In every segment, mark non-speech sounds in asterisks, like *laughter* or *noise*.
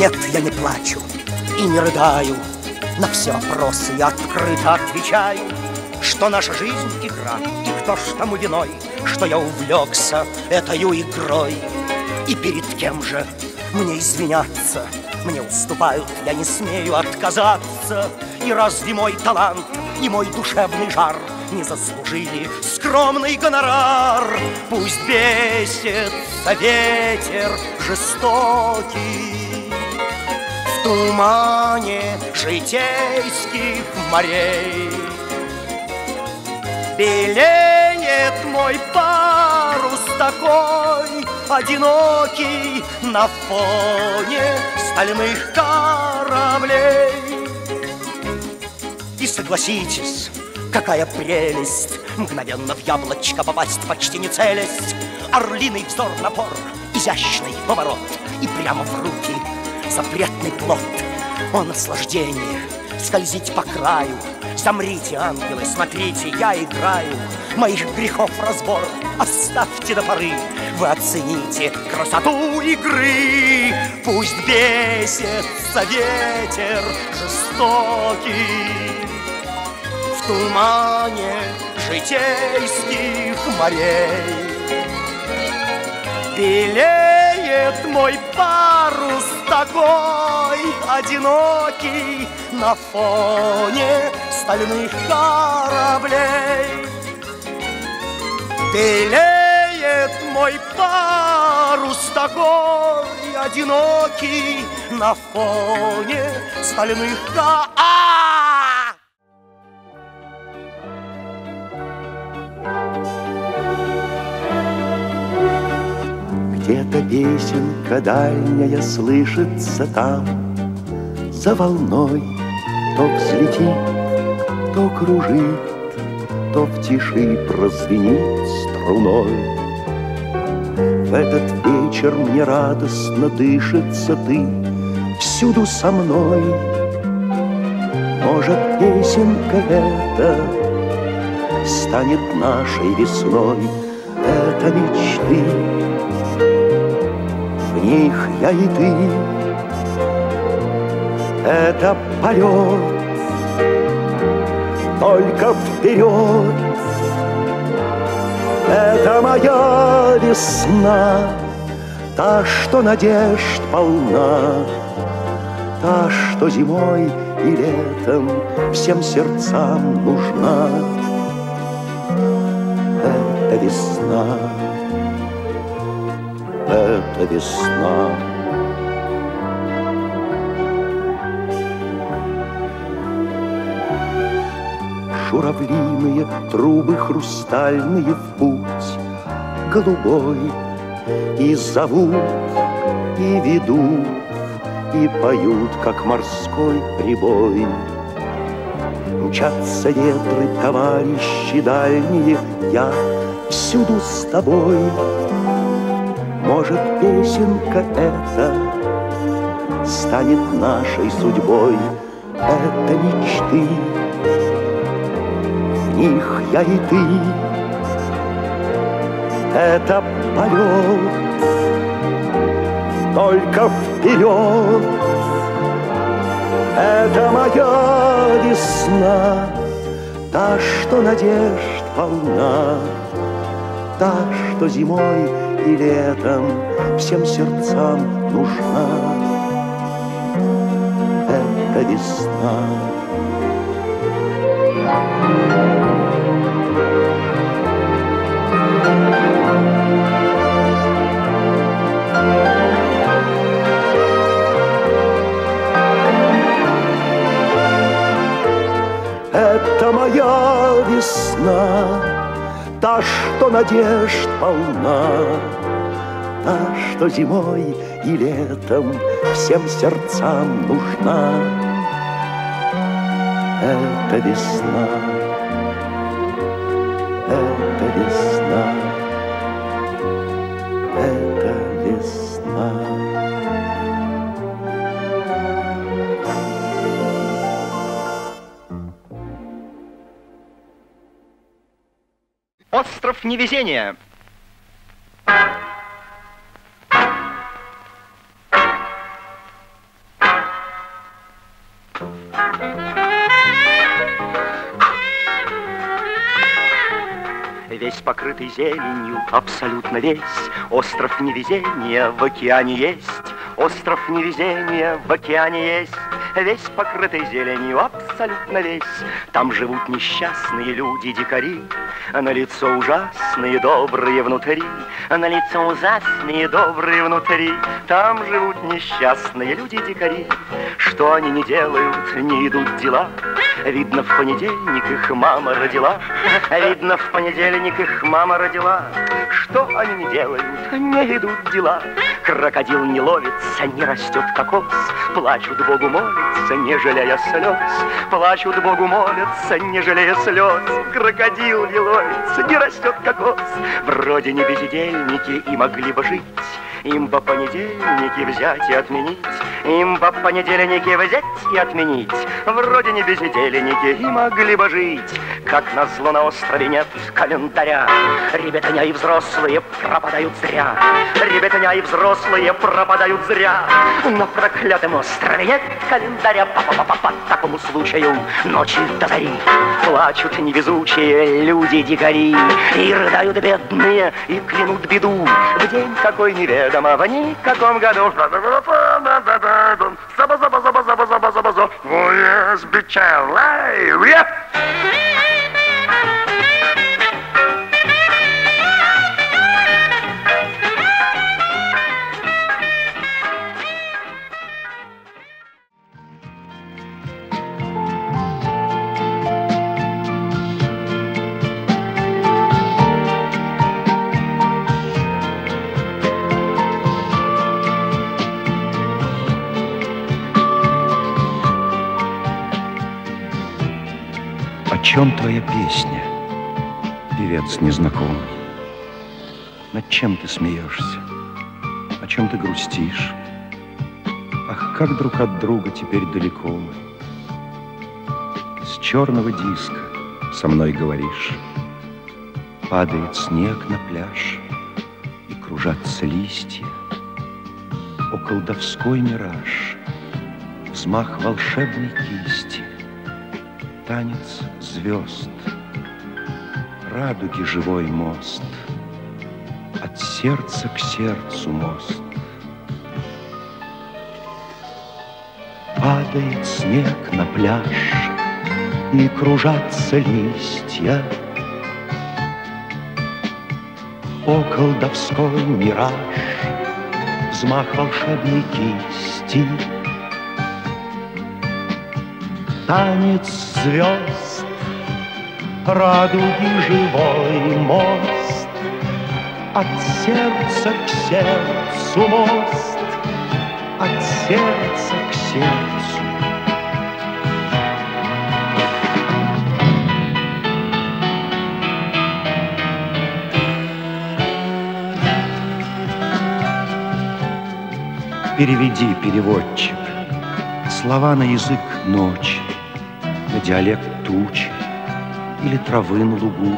Нет, я не плачу и не рыдаю. На все вопросы я открыто отвечаю, Что наша жизнь — игра, и кто ж тому виной, Что я увлекся этой игрой. И перед кем же мне извиняться? Мне уступают, я не смею отказаться. И разве мой талант и мой душевный жар Не заслужили скромный гонорар? Пусть бесится ветер жестокий тумане житейских морей. Белеет мой парус такой Одинокий на фоне стальных кораблей. И согласитесь, какая прелесть Мгновенно в яблочко попасть почти не целясь. Орлиный взор напор, изящный поворот И прямо в руки запретный плод. О наслаждение, скользить по краю. Замрите, ангелы, смотрите, я играю. Моих грехов разбор оставьте до поры. Вы оцените красоту игры. Пусть бесится ветер жестокий. В тумане житейских морей Белеет мой парус такой одинокий На фоне стальных кораблей. Белеет мой парус такой одинокий На фоне стальных кораблей Где-то песенка дальняя слышится там, За волной то взлетит, то кружит, То в тиши прозвенит струной. В этот вечер мне радостно дышится ты Всюду со мной. Может, песенка эта Станет нашей весной, это мечты них я и ты. Это полет, только вперед. Это моя весна, та, что надежд полна, та, что зимой и летом всем сердцам нужна. Это весна это весна. Журавлиные трубы хрустальные в путь голубой И зовут, и ведут, и поют, как морской прибой. Мчатся ветры, товарищи дальние, я всюду с тобой. Может, песенка эта станет нашей судьбой. Это мечты, в них я и ты. Это полет, только вперед. Это моя весна, та, что надежд полна, та, что зимой и летом всем сердцам нужна. Это весна. Это моя весна, та, что надежд полна, та, что зимой и летом всем сердцам нужна. Это весна, Невезение. Весь покрытый зеленью, абсолютно весь. Остров невезения в океане есть. Остров невезения в океане есть. Весь покрытый зеленью, абсолютно весь. Там живут несчастные люди, дикари На лицо ужасные, добрые внутри На лицо ужасные, добрые внутри. Там живут несчастные люди, дикари. Что они не делают, не идут дела. Видно, в понедельник их мама родила. Видно, в понедельник их мама родила. Что они не делают, не идут дела Крокодил не ловится, не растет кокос. Плачут Богу молятся, не жалея слез. Плачут Богу молятся, не жалея слез. Крокодил не ловится, не растет кокос. Вроде не бездельники и могли бы жить им по понедельники взять и отменить Им по понедельники взять и отменить. Вроде не безнедельники и могли бы жить Как назло на острове нет календаря. Ребятня и взрослые пропадают зря. Ребятня и взрослые пропадают зря. На проклятом острове нет календаря. По, -по, -по, по такому случаю ночи до зари Плачут невезучие люди-дикари И рыдают бедные, и клянут беду. В день какой неведомый ведомо в никаком году. Заба-заба-заба-заба-заба-заба-заба. Вуез бичалай. Чем твоя песня, певец незнакомый? Над чем ты смеешься? О чем ты грустишь? Ах, как друг от друга теперь далеко мы. С черного диска со мной говоришь. Падает снег на пляж, и кружатся листья. О, колдовской мираж, взмах волшебной кисти танец звезд, радуги живой мост, от сердца к сердцу мост. Падает снег на пляж, и кружатся листья. О, колдовской мираж, взмах волшебной кисти — танец звезд, радуги живой мост, от сердца к сердцу мост, от сердца к сердцу. Переведи, переводчик, слова на язык ночи диалект тучи или травы на лугу.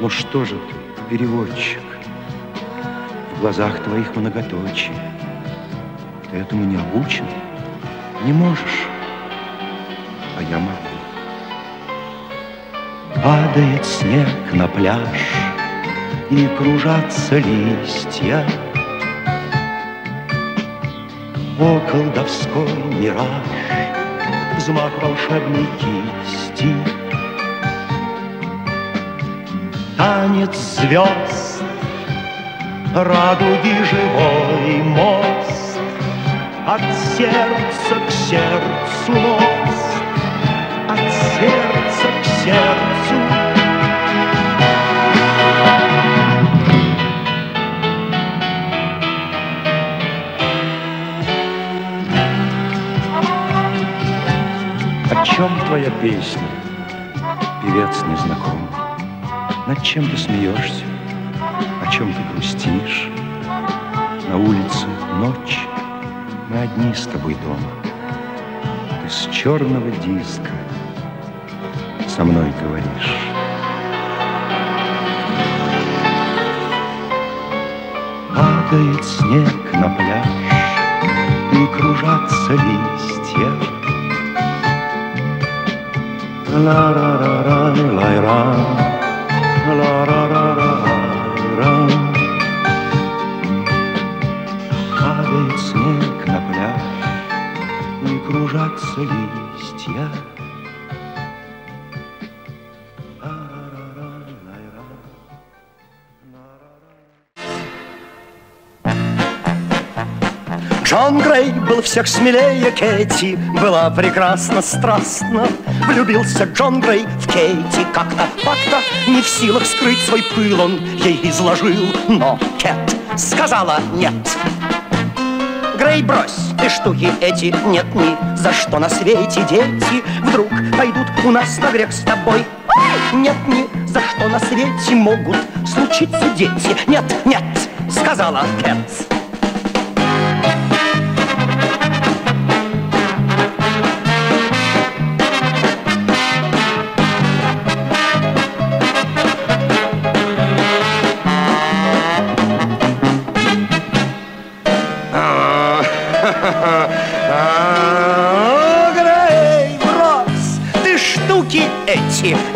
Ну что же ты, переводчик, в глазах твоих многоточие. Ты этому не обучен, не можешь, а я могу. Падает снег на пляж, и кружатся листья. О, колдовской мираж, взмах волшебной кисти. Танец звезд, радуги живой мост, От сердца к сердцу мост, от сердца к сердцу чем твоя песня, певец незнакомый? Над чем ты смеешься? О чем ты грустишь? На улице ночь, мы одни с тобой дома. Ты с черного диска со мной говоришь. Падает снег на пляж, и кружатся листья, Падает снег на пляж, и кружатся листья. Был всех смелее Кэти, была прекрасна, страстна. Влюбился Джон Грей в Кейти как-то, как-то, не в силах скрыть свой пыл, он ей изложил, но Кэт сказала нет. Грей, брось ты штуки эти, нет ни за что на свете дети вдруг пойдут у нас на грех с тобой. Ой! Нет ни за что на свете могут случиться дети. Нет, нет, сказала Кэт.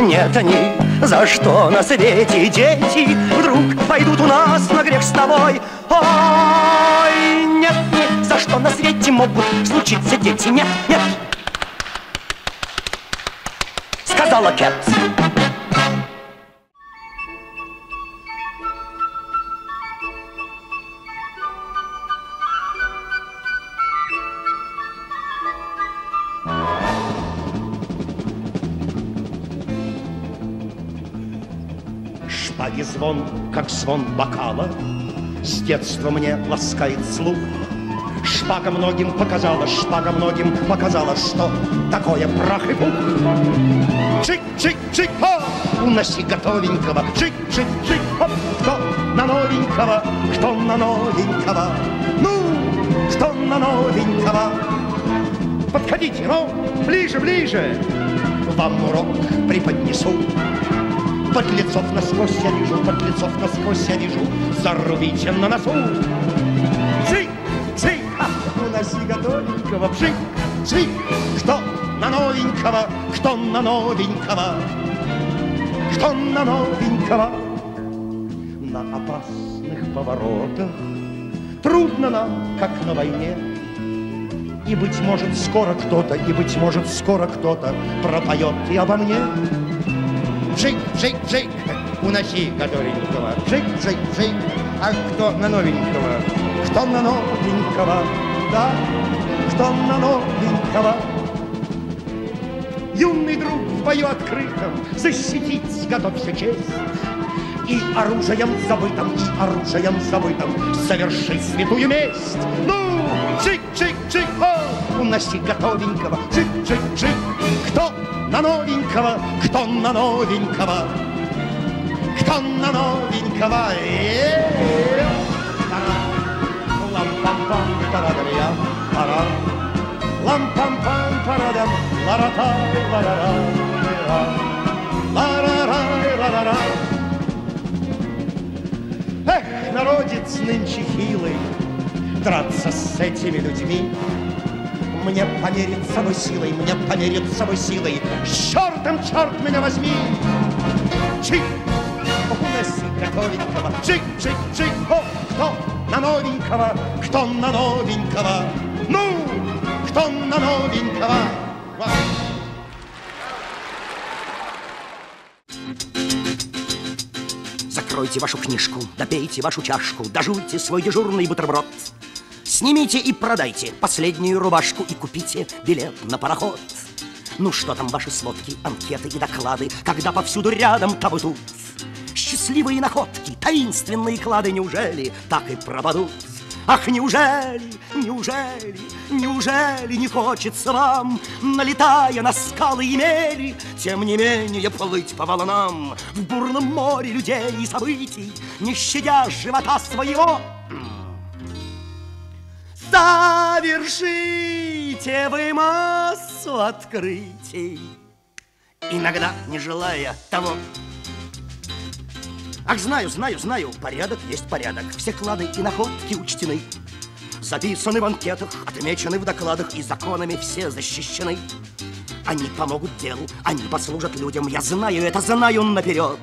Нет они за что на свете дети вдруг пойдут у нас на грех с тобой. Ой, нет, ни за что на свете могут случиться дети, нет, нет. Сказала Кэт. Звон, как звон бокала, С детства мне ласкает слух. Шпага многим показала, шпага многим показала, Что такое прах и пух. Чик-чик-чик, хоп, уноси готовенького, Чик-чик-чик, хоп, кто на новенького, Кто на новенького, ну, кто на новенького. Подходите, ну, ближе, ближе, Вам урок преподнесу. Подлецов насквозь я вижу, подлецов насквозь я вижу, зарубите на носу. Жик, жик, ха, уноси готовенького, вжик, жик, кто на новенького, кто на новенького, кто на новенького. На опасных поворотах трудно нам, как на войне, и, быть может, скоро кто-то, и, быть может, скоро кто-то пропоет и обо мне. Джик, джик, джик, уноси готовенького. Джик, джик, джик, а кто на новенького? Кто на новенького? Да, кто на новенького? Юный друг в бою открытом Защитить готовься честь И оружием забытым, и оружием забытым Совершить святую месть Ну, чик, чик, чик, о, уноси готовенького. Чик, кто на новенького, кто на новенького, кто на новенького. Лам-пам-пам, тарадам-ям, пара. Лам-пам-пам, тарадам, ларатай, ларарай, ларарай, ларарай. Эх, народец нынче хилый, драться с этими людьми. Мне померить собой силой, мне померить собой силой. Чертом, черт меня возьми! Чик! Уноси готовенького. Чик, чик, чик. О, кто на новенького? Кто на новенького? Ну, кто на новенького? Закройте вашу книжку, допейте вашу чашку, дожуйте свой дежурный бутерброд. Снимите и продайте последнюю рубашку и купите билет на пароход. Ну что там ваши сводки, анкеты и доклады, когда повсюду рядом там и тут? Счастливые находки, таинственные клады, неужели так и пропадут? Ах, неужели, неужели, неужели не хочется вам, налетая на скалы и мели, тем не менее плыть по волнам в бурном море людей и событий, не щадя живота своего? Совершите вы массу открытий, иногда не желая того. Ах, знаю, знаю, знаю, порядок есть порядок. Все клады и находки учтены. Записаны в анкетах, отмечены в докладах и законами все защищены. Они помогут делу, они послужат людям, я знаю это, знаю наперед.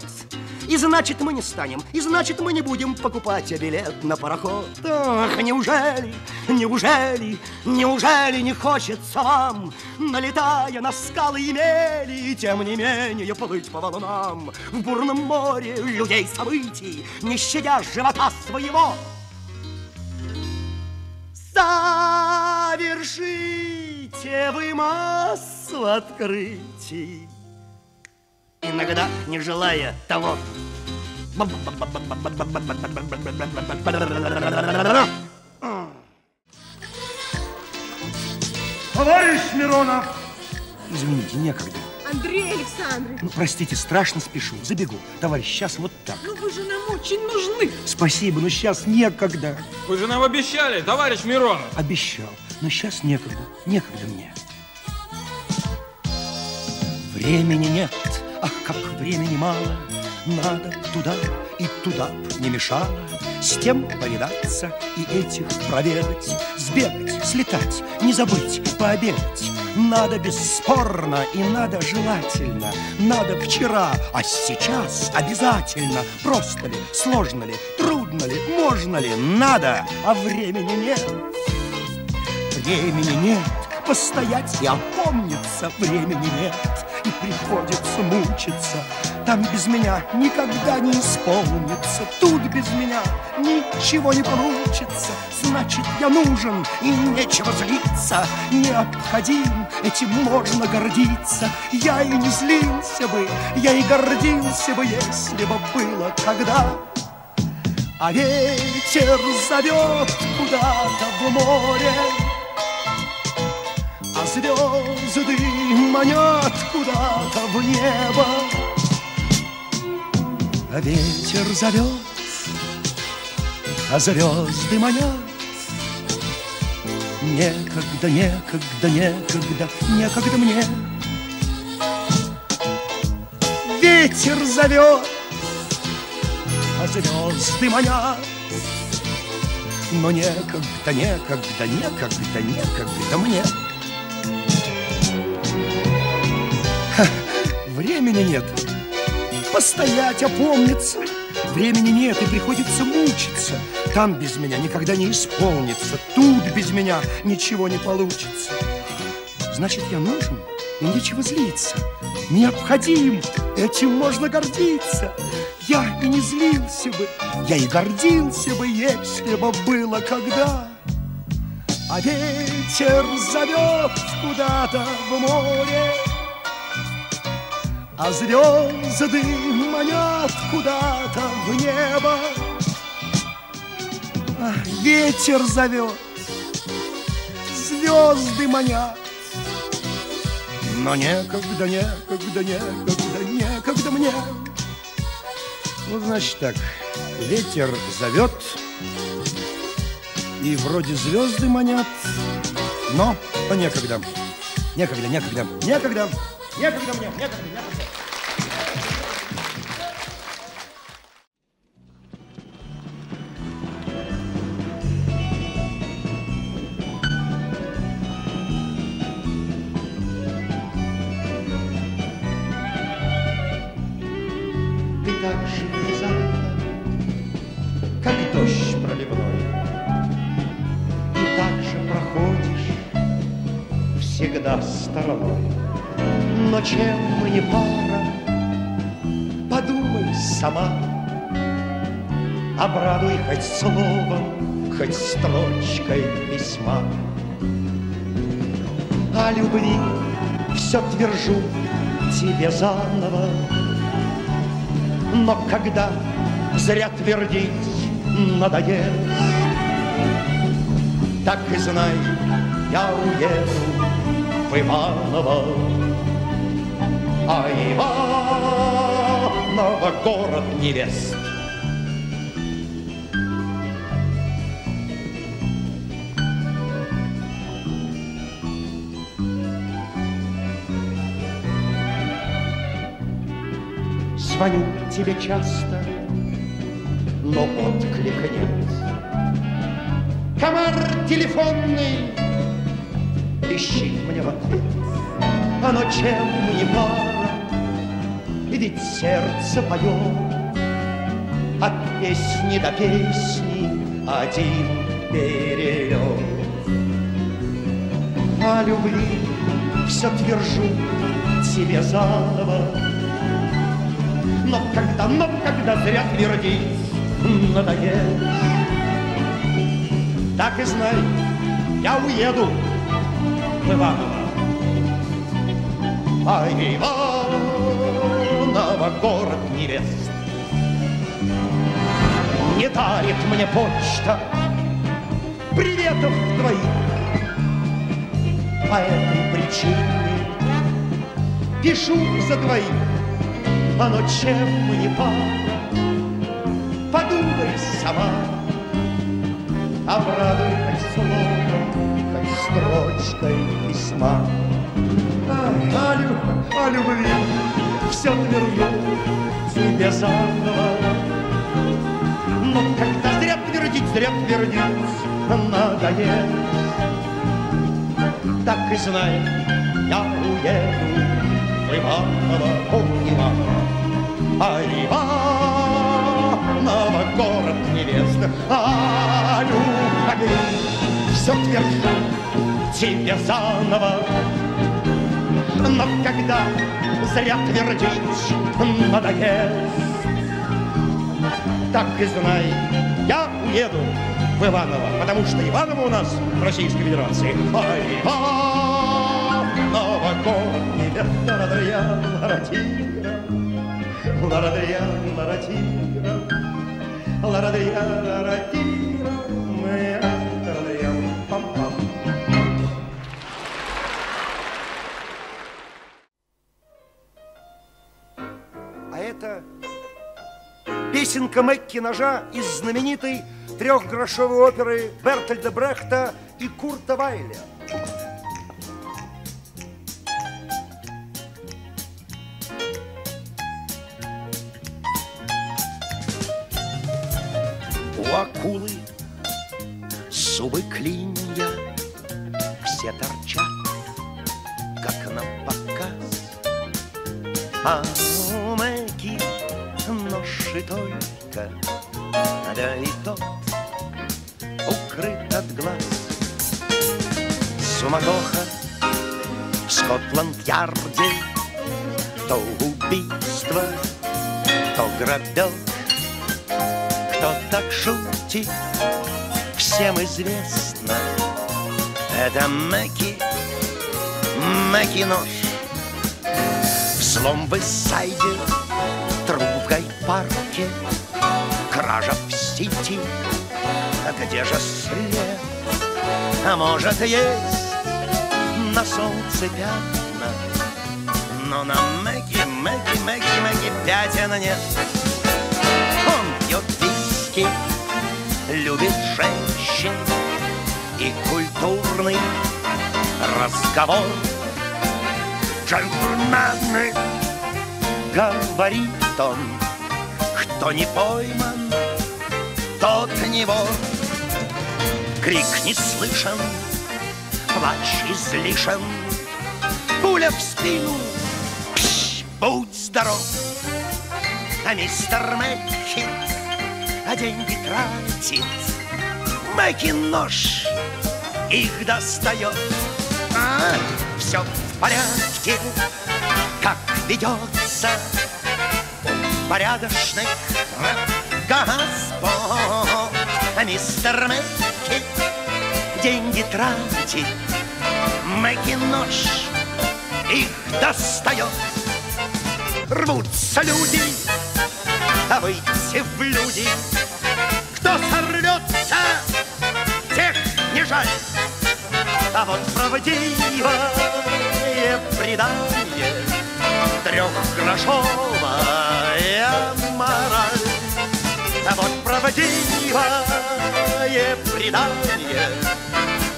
И значит, мы не станем, и значит, мы не будем покупать билет на пароход. Ах, неужели, неужели, неужели не хочется вам, налетая на скалы и мели, тем не менее плыть по волнам в бурном море людей событий, не щадя живота своего? Совершите вы массу открытий, иногда не желая того. Товарищ Миронов! Извините, некогда. Андрей Александрович, Ну, простите, страшно спешу. Забегу. Товарищ, сейчас вот так. ну вы же нам очень нужны. Спасибо, но сейчас некогда. Вы же нам обещали, товарищ Миронов. Обещал, но сейчас некогда. Некогда мне. Времени нет, ах, как времени мало. Надо туда и туда не мешало С тем повидаться и этих проведать Сбегать, слетать, не забыть пообедать. Надо бесспорно и надо желательно Надо вчера, а сейчас обязательно. Просто ли, сложно ли, трудно ли, можно ли? Надо, а времени нет. Времени нет, постоять и опомниться Времени нет, и приходится мучиться. Там без меня никогда не исполнится Тут без меня ничего не получится. Значит, я нужен, и нечего злиться Необходим, этим можно гордиться. Я и не злился бы, я и гордился бы Если бы было когда. А ветер зовет куда-то в море звезды манят куда-то в небо А ветер зовет, а звезды манят Некогда, некогда, некогда, некогда мне Ветер зовет, а звезды манят. Но некогда, некогда, некогда, некогда мне. Времени нет. Постоять, опомниться. Времени нет, и приходится мучиться. Там без меня никогда не исполнится. Тут без меня ничего не получится. Значит, я нужен, и нечего злиться. Необходим, этим можно гордиться. Я и не злился бы, я и гордился бы, если бы было когда. А ветер зовет куда-то в море, А звезды манят куда-то в небо. А ветер зовет, звезды манят, но некогда, некогда, некогда, некогда мне. Ну, значит так, ветер зовет, и вроде звезды манят, но, некогда, некогда, некогда, некогда, некогда мне, некогда, некогда. Всегда стороной. Но чем мы не пара, подумай сама, Обрадуй хоть словом, хоть строчкой письма. О любви все твержу тебе заново, но когда зря твердить надоест, Так и знай, я уеду Иваново, А Иваново город невест. Звоню тебе часто, но отклика нет. Комар телефонный пищит мне в ответ. А но чем не пара, и ведь сердце поет, От песни до песни один перелет. О любви все твержу тебе заново. Но когда, но когда зря твердить надоест, так и знай, я уеду в Иваново. А Иваново город невест. Не дарит мне почта приветов твоих. По этой причине пишу за двоих. Оно чем не пара, подумай сама, Обрадуй хоть словом, строчкой письма. О, люб- о любви все твердю тебе заново. Но когда зря твердить, зря твердить надоест, Так и знай, я уеду в Иваново, о, Иваново. А Иваново город невест, а любви все твержу тебе заново. Но когда зря твердить надоест, так и знай, я уеду в Иваново, потому что Иваново у нас в Российской Федерации. А Иваново невест, ладрия, ларатира, ларадрия, ларатира, ларадрия, ларатира, песенка Мэкки Ножа из знаменитой трехгрошовой оперы Бертольда Брехта и Курта Вайля. У акулы зубы клинья все торчат, как на показ. А Скотланд-Ярде, то убийство, то грабеж, кто так шутит, всем известно, это Мэки, Мэки нож. Взлом в Иссайде, труп в гайд-парке, Кража в Сити, а где же след? А может, есть на солнце пятна, Но на Мэки, Мэки, Мэки, Мэки пятен нет. Он пьет виски, любит женщин И культурный разговор Джентльмены, говорит он, кто не пойман, тот не вор. Крик не слышен, плач излишен, пуля в спину, будь здоров. А мистер Мэкки, а деньги тратит, Мэкки нож их достает. А, все в порядке, как ведется порядочных господ. А мистер Мэкки деньги тратит, Мэкки нож их достает. Рвутся люди, а выйти в люди. Кто сорвется, тех не жаль. А вот правдивое предание Трехгрошовая мораль А вот правдивое предание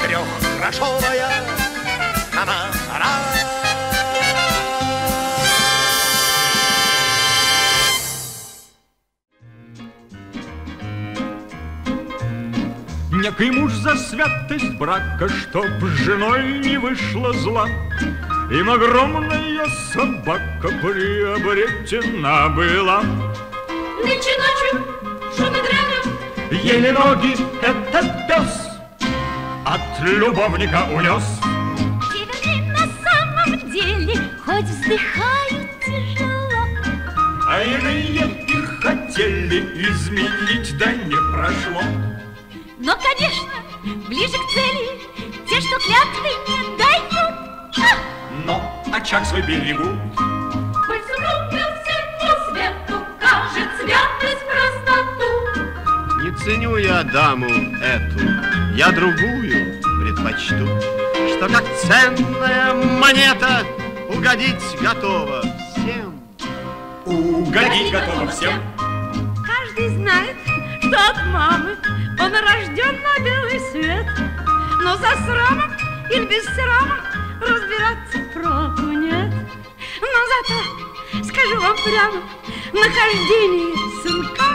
Трехгрошовая мораль Некий муж за святость брака, чтоб женой не вышло зла. Им огромная собака приобретена была. Нынче ночью еле ноги этот пес от любовника унес. Северные на самом деле хоть вздыхают тяжело. А иные и хотели изменить, да не прошло. Но, конечно, ближе к цели те, что клятвы не дают. А! Но очаг свой берегут. Хоть срубил всему свету, кажет святость простоту. Не ценю я даму эту, я другую предпочту, Что как ценная монета угодить готова всем. Угодить готово всем. Что от мамы он рожден на белый свет. Но за срамом или без срама разбираться проку нет. Но зато, скажу вам прямо, нахождение сынка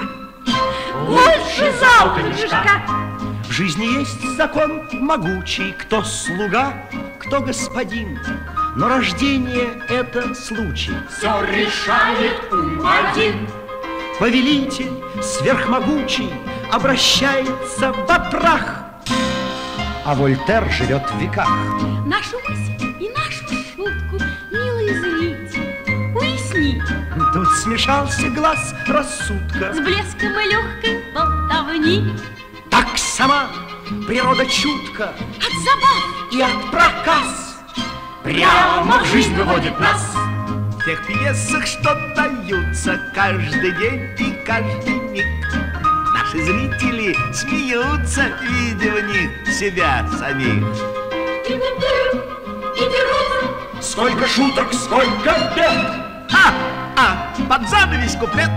лучше золота В жизни есть закон могучий, кто слуга, кто господин. Но рождение — это случай. Все решает ум один. Повелитель сверхмогучий обращается в прах. А Вольтер живет в веках. Нашу мысль и нашу шутку, милый зритель, уясни. Тут смешался глаз рассудка. С блеском и легкой болтовни Так сама природа чутка От забав и от проказ. Прямо в жизнь выводит нас. В тех пьесах, что даются каждый день и каждый миг. Наши зрители смеются, видя в них себя самих. Сколько шуток, сколько бед. А, а, под занавес куплет.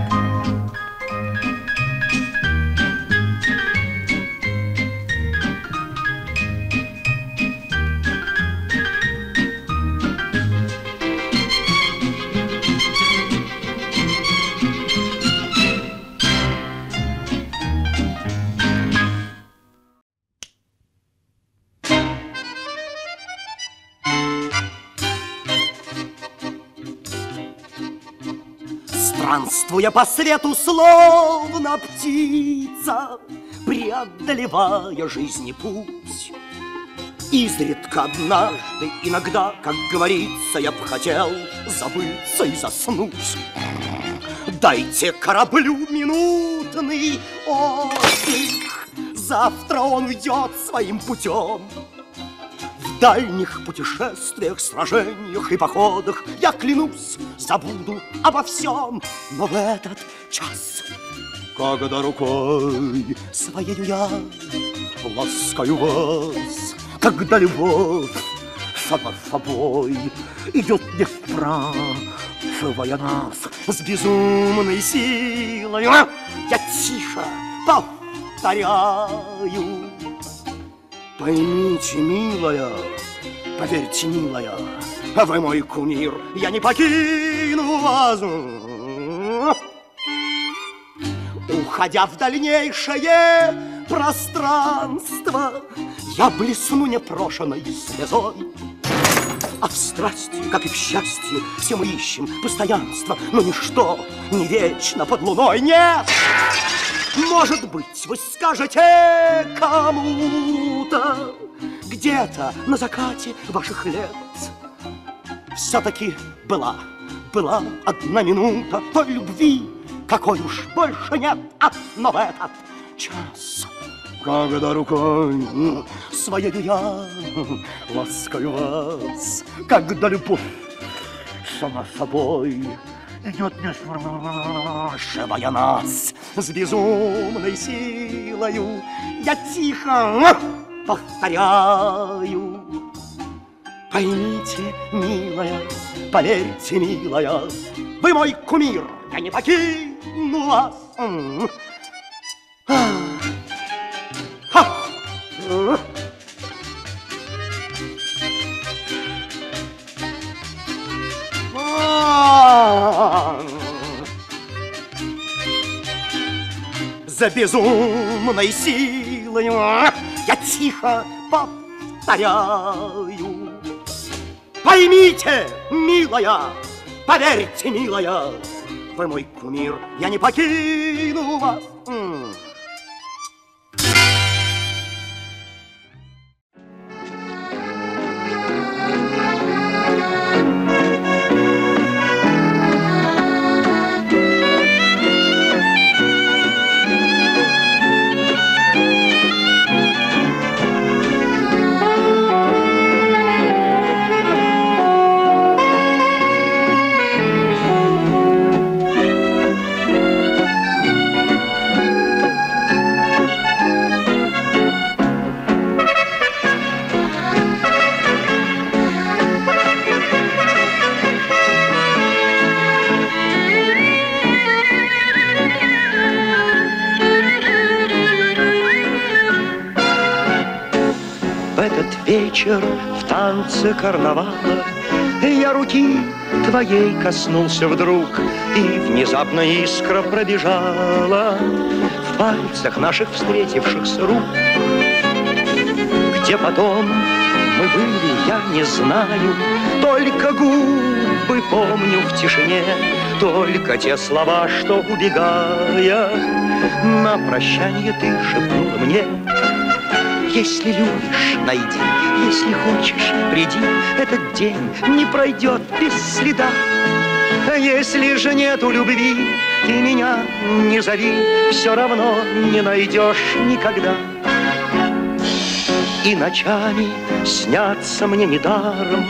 Странствуя по свету, словно птица, Преодолевая жизни путь. Изредка однажды, иногда, как говорится, Я б хотел забыться и заснуть. Дайте кораблю минутный отдых, Завтра он уйдет своим путем. Дальних путешествиях, сражениях и походах Я клянусь, забуду обо всем. Но в этот час, когда рукой своею я Ласкаю вас, когда любовь сама собой Идет не впрашивая нас С безумной силой Я тихо повторяю Поймите, милая, поверьте, милая, Вы мой кумир, я не покину вас. Уходя в дальнейшее пространство, Я блесну непрошенной слезой. А в страсти, как и в счастье, все мы ищем постоянство, Но ничто не вечно под луной, нет! Может быть, вы скажете кому-то Где-то на закате ваших лет. Все-таки была, была одна минута Той любви, какой уж больше нет а, Но в этот час когда рукой своей я ласкаю вас, когда любовь сама собой идет не спрашивая нас с безумной силою. Я тихо повторяю. Поймите, милая, поверьте, милая, Вы мой кумир, я не покину вас. М. За безумной силой я тихо повторяю. Поймите, милая, поверьте, милая, Вы мой кумир, я не покину вас. Танце карнавала Я руки твоей коснулся вдруг И внезапно искра пробежала В пальцах наших встретившихся рук. Где потом мы были, я не знаю Только губы помню в тишине Только те слова, что убегая На прощание ты шепнула мне если любишь, найди, если хочешь, приди. Этот день не пройдет без следа. Если же нету любви, ты меня не зови, все равно не найдешь никогда. И ночами снятся мне недаром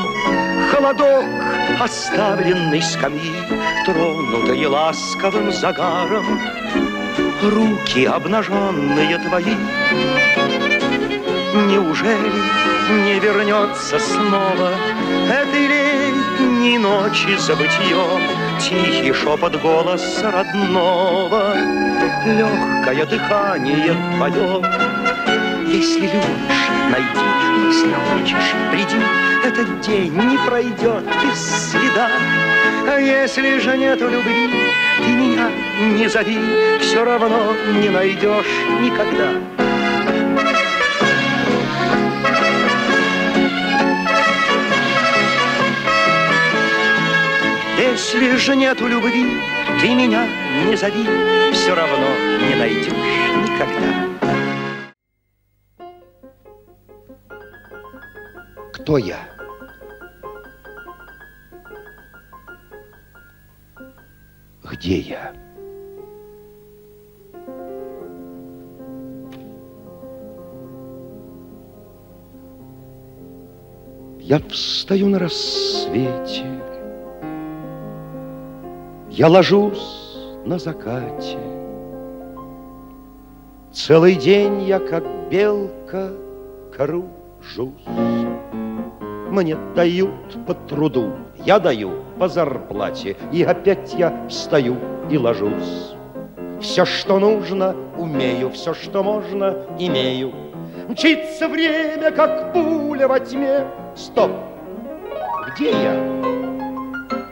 Холодок оставленный скамьи, Тронутые ласковым загаром, Руки обнаженные твои, Неужели не вернется снова Этой летней ночи забытье Тихий шепот голоса родного Легкое дыхание твое. Если любишь, найди, если хочешь, приди. Этот день не пройдет без следа. А если же нету любви, ты меня не зови, все равно не найдешь никогда. Если же нету любви, ты меня не зови, все равно не найдешь никогда. Кто я? Где я? Я встаю на рассвете, Я ложусь на закате. Целый день я, как белка, кружусь. Мне дают по труду, я даю по зарплате, И опять я встаю и ложусь. Все, что нужно, умею, все, что можно, имею. Мчится время, как пуля во тьме. Стоп! Где я?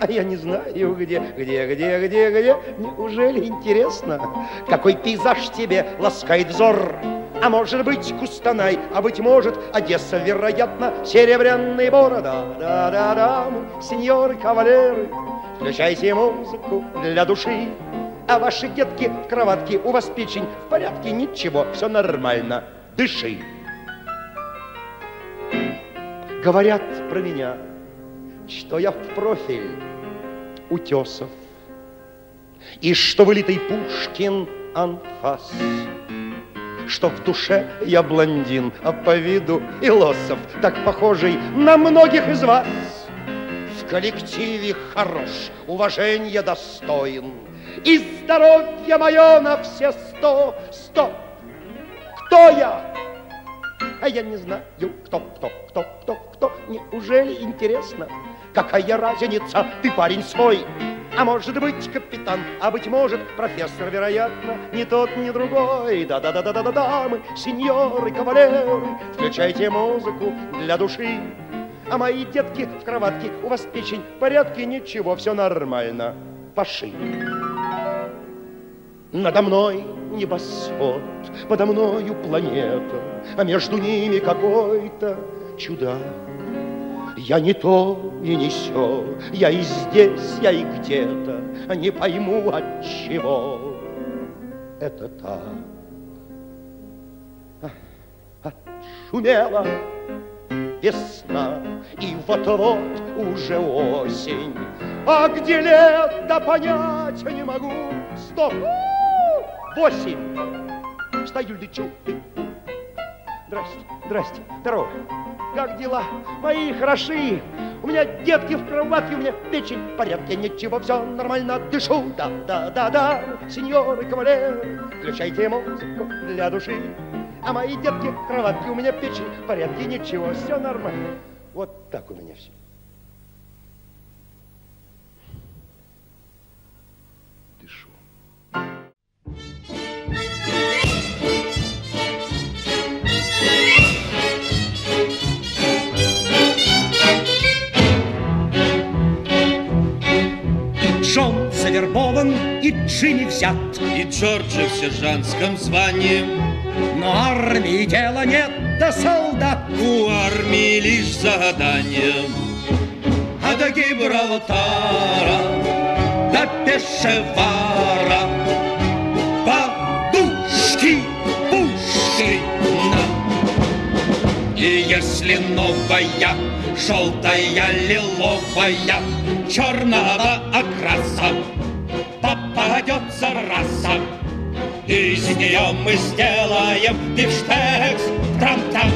А я не знаю, где, где, где, где, где. Неужели интересно, какой пейзаж тебе ласкает взор? А может быть, Кустанай, а быть может, Одесса, вероятно, Серебряный борода. Да-да-да, сеньоры, кавалеры, включайте музыку для души. А ваши детки в кроватке, у вас печень в порядке, ничего, все нормально, дыши. Говорят про меня, что я в профиль утесов, и что вылитый Пушкин анфас, что в душе я блондин, а по виду и лосов, так похожий на многих из вас. В коллективе хорош, уважения достоин, и здоровье мое на все сто. Стоп! Кто я? А я не знаю, кто, кто, кто, кто, кто. Неужели интересно? Какая разница, ты парень свой. А может быть, капитан, а быть может, профессор, вероятно, ни тот, ни другой. Да-да-да-да-да, дамы, сеньоры, кавалеры, включайте музыку для души. А мои детки в кроватке, у вас печень в порядке, ничего, все нормально. Паши. Надо мной небосвод, подо мною планета, А между ними какой-то чудак. Я не то и не сё, я и здесь, я и где-то, Не пойму от чего это так. Отшумела весна, и вот-вот уже осень. А где лето, понять не могу. Стоп! Восемь! Встаю, лечу. Здрасте, здрасте, здорово. Как дела? Мои хороши. У меня детки в кроватке, у меня печень в порядке, ничего, все нормально, дышу. Да, да, да, да, сеньоры, кавалеры, включайте музыку для души. А мои детки в кроватке, у меня печень в порядке, ничего, все нормально. Вот так у меня все. Джимми взят. И Джорджи в сержантском звании. Но армии дела нет до солдат. У армии лишь задание. А до Гибралтара, до Пешевара, подушки, пушки на. И если новая, желтая, лиловая, черного окраса попадется раса, из нее мы сделаем бифштекс трам-там.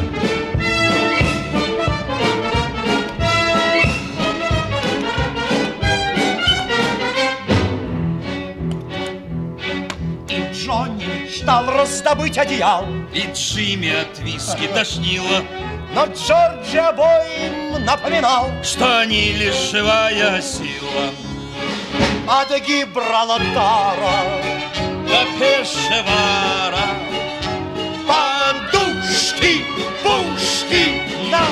И Джонни мечтал раздобыть одеял. И Джимми от виски тошнило, Но Джорджи обоим напоминал, что они лишь живая сила. До Гибралтара До Пешевара, подушки, пушки на.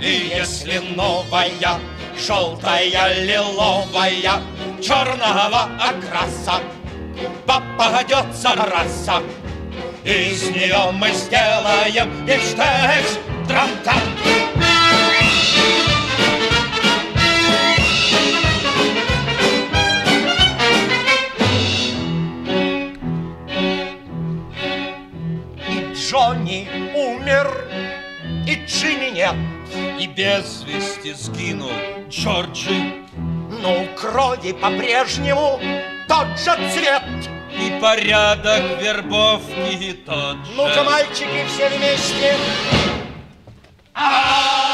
И если новая, желтая, лиловая, черного окраса попадется раса, из нее мы сделаем бифштекс трам-там. Нет. И без вести сгинул Джорджи, Но у крови по-прежнему тот же цвет. и порядок вербовки тот же. Ну-ка, мальчики, все вместе. Если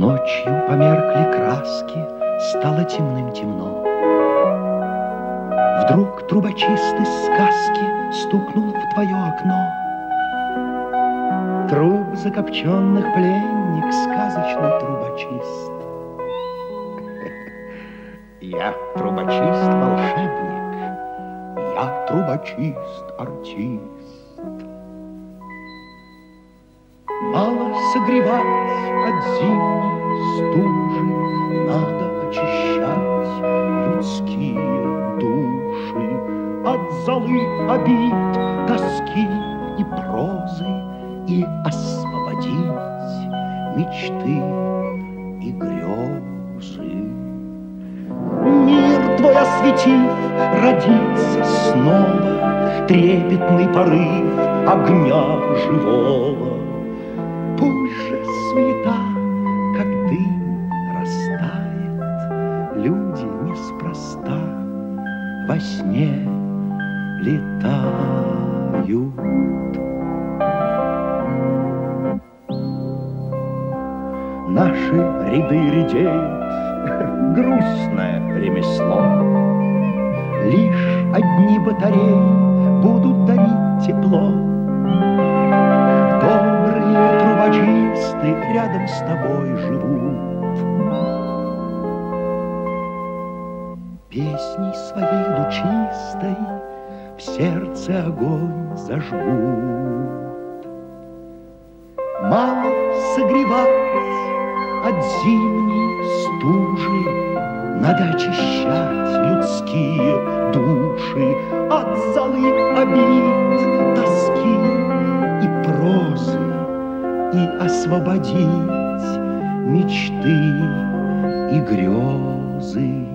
Ночью померкли краски, стало темным-темно. Вдруг трубочист из сказки стукнул в твое окно. Труп закопченных пленник, сказочный трубочист. *laughs* Я трубочист-волшебник, я трубочист-артист. Мало согревать от зимней стужи, Надо очищать людские души От золы обид, тоски и прозы И освободить мечты и грезы. Мир твой осветив, родится снова Трепетный порыв огня живого. Зажгут. Мало согревать от зимней стужи, Надо очищать людские души От золы обид, тоски и прозы И освободить мечты и грезы.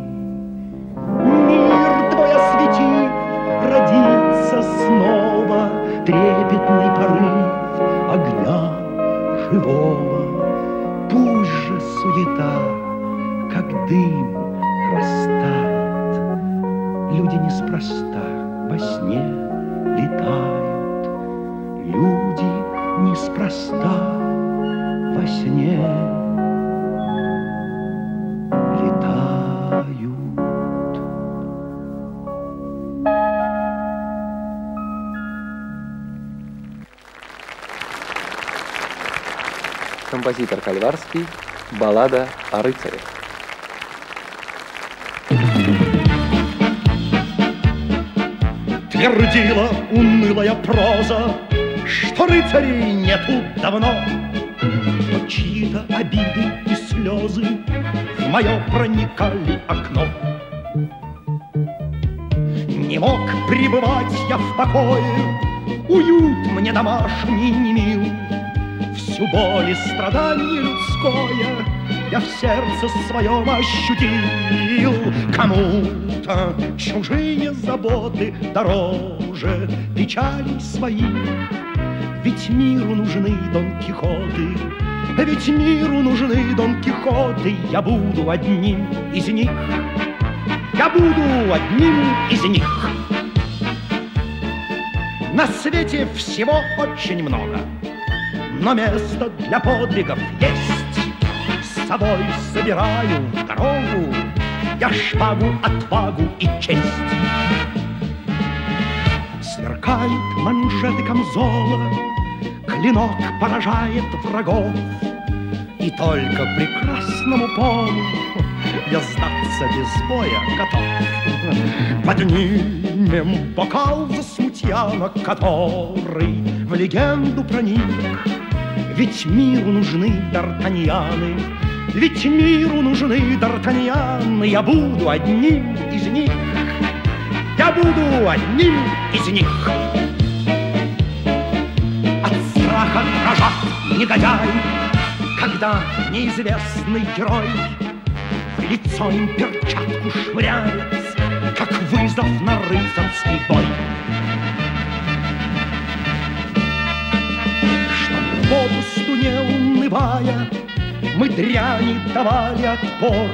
Кальварский, баллада о рыцаре. Твердила унылая проза, Что рыцарей нету давно. Но чьи-то обиды и слезы В мое проникали окно. Не мог пребывать я в покое, Уют мне домашний не мил. Всю боль и страдание людское Я в сердце своем ощутил. Кому-то чужие заботы Дороже печалей своих. Ведь миру нужны Дон Кихоты, Ведь миру нужны Дон Кихоты, Я буду одним из них, Я буду одним из них. На свете всего очень много, Но место для подвигов есть. С собой собираю дорогу Я шпагу, отвагу и честь. Сверкают манжеты камзола, Клинок поражает врагов, И только прекрасному полу Я сдаться без боя готов. Поднимем бокал за смутьяна, Который в легенду проник. Ведь миру нужны д'Артаньяны, Ведь миру нужны д'Артаньяны, Я буду одним из них, Я буду одним из них. От страха дрожат негодяи, Когда неизвестный герой В лицо им перчатку швыряет, Как вызов на рыцарский бой. Дряни давали отпор,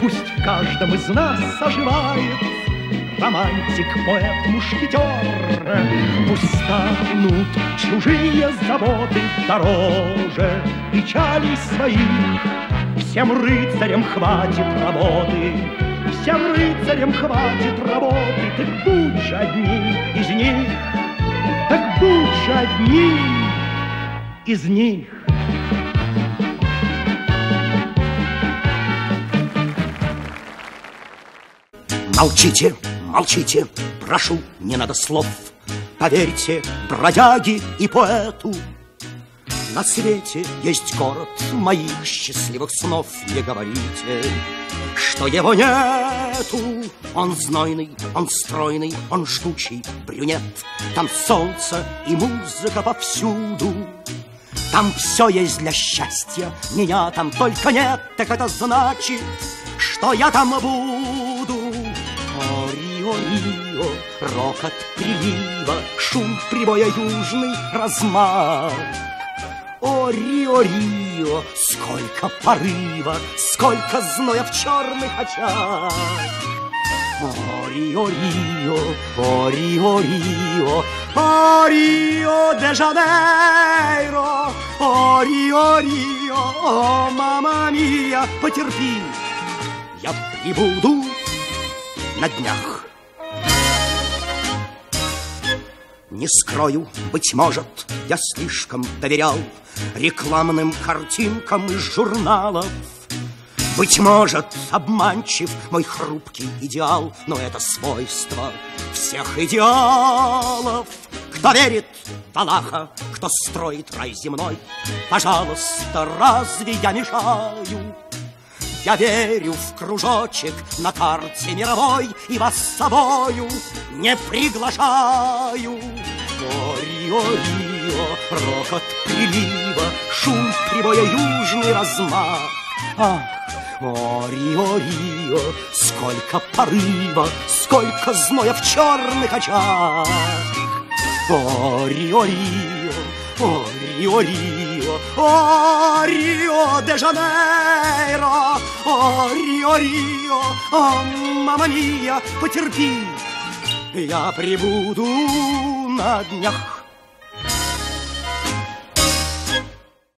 Пусть в каждом из нас оживает Романтик, поэт, мушкетер. Пусть станут чужие заботы Дороже печалей своих. Всем рыцарям хватит работы, Всем рыцарям хватит работы, Так будь же одним из них, Так будь же одним из них. Молчите, молчите, прошу, не надо слов. Поверьте, бродяге и поэту, на свете есть город моих счастливых снов. Не говорите, что его нету. Он знойный, он стройный, он жгучий брюнет. Там солнце и музыка повсюду. Там все есть для счастья, меня там только нет, так это значит, что я там буду. Рио, рокот прилива, шум прибоя южный размах. О, Рио, Рио, сколько порыва, сколько зноя в черных очах. О, Рио, Рио, о, Рио, Рио, о, Рио де Жанейро, о, Рио, Рио, о, мама мия, потерпи, я прибуду на днях. Не скрою, быть может, я слишком доверял Рекламным картинкам из журналов. Быть может, обманчив мой хрупкий идеал, Но это свойство всех идеалов. Кто верит в Аллаха, кто строит рай земной, Пожалуйста, разве я мешаю? Я верю в кружочек на карте мировой И вас с собою не приглашаю. О, Рио, Рио, рокот прилива, Шум прибоя южный размах. Ах, о, Рио, Рио, сколько порыва, Сколько зноя в черных очах. О, Рио, Рио, о, Рио, Рио, о, Рио де Жанейро, о, Рио, Рио, о, мама мия, потерпи, я прибуду на днях.